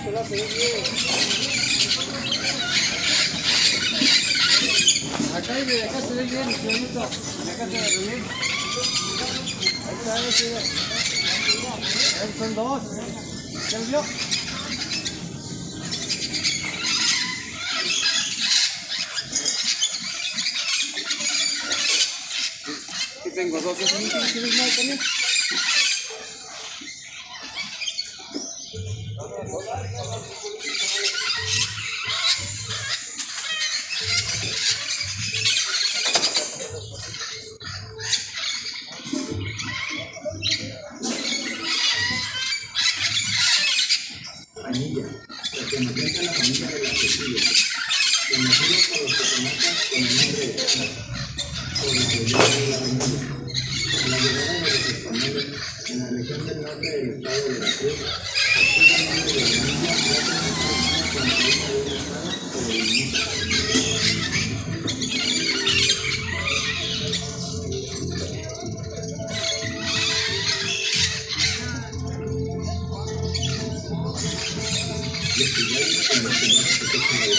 Acá, de acá se ve bien, señorito. Acá se ve bien. Ahí está, ahí está. Ahí son dos. ¿Ya lo vio? Y tengo dos. ¿Tienes más también? Anilla, perteneciente a la familia de las Cecilias, conocido por los que conocen con el nombre de Chávez, por la provincia de la Anilla. A la llegada de los españoles en la región del norte del estado de Veracruz, obtuvo Los cigarros con los que más protegen a la